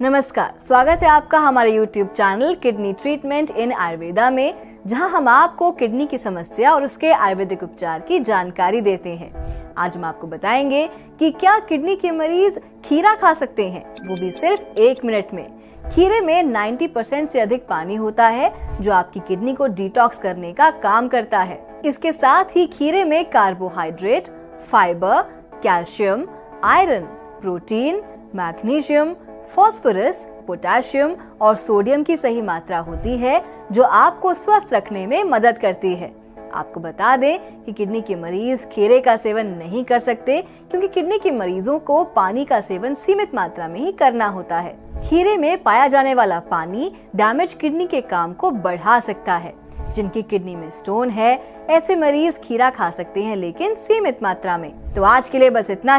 नमस्कार, स्वागत है आपका हमारे YouTube channel kidney treatment in Ayurveda में, जहाँ हम आपको किडनी की समस्या और उसके आयुर्वेदिक उपचार की जानकारी देते हैं। आज हम आपको बताएँगे कि क्या किडनी के मरीज़ खीरा खा सकते हैं, वो भी सिर्फ़ एक मिनट में। खीरे में 90 परसेंट से अधिक पानी होता है, जो आपकी किडनी को डिटॉक्स करने का काम करता है। इसके साथ ही खीरे में carbohydrate fibre calcium iron protein magnesium phosphorus, potassium और सोडियम की सही मात्रा होती है, जो आपको स्वस्थ रखने में मदद करती है। आपको बता दें कि किडनी के मरीज़ खीरे का सेवन नहीं कर सकते, क्योंकि किडनी के मरीजों को पानी का सेवन सीमित मात्रा में ही करना होता है। खीरे में पाया जाने वाला पानी डैमेज किडनी के काम को बढ़ा सकता है। जिनकी किडनी में स्टोन है, ऐसे मरीज़ खीरा खा सकते हैं, लेकिन सीमित मात्रा में। तो आज के लिए बस इतना